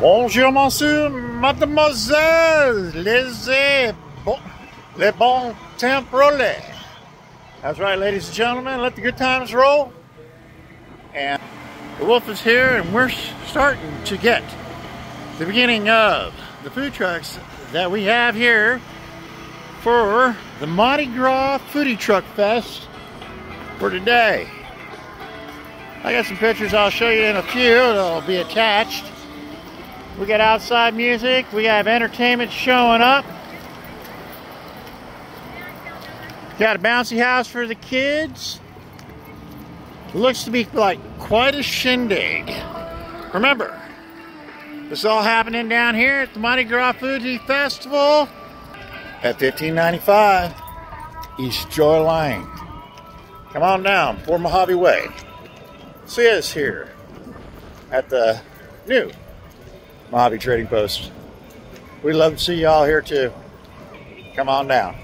Bonjour, monsieur, mademoiselle, les, bon, les bons temps roulés. That's right, ladies and gentlemen, let the good times roll. And the wolf is here, and we're starting to get the beginning of the food trucks that we have here for the Mardi Gras Foodie Truck Fest for today. I got some pictures I'll show you in a few that'll be attached. We got outside music, we have entertainment showing up. Got a bouncy house for the kids. Looks to be like quite a shindig. Remember, this is all happening down here at the Mardi Gras Foodie Festival at 1595 East Joy Lane. Come on down, Fort Mojave Way. See us here at the new Mojave Trading Post. We'd love to see y'all here too. Come on down.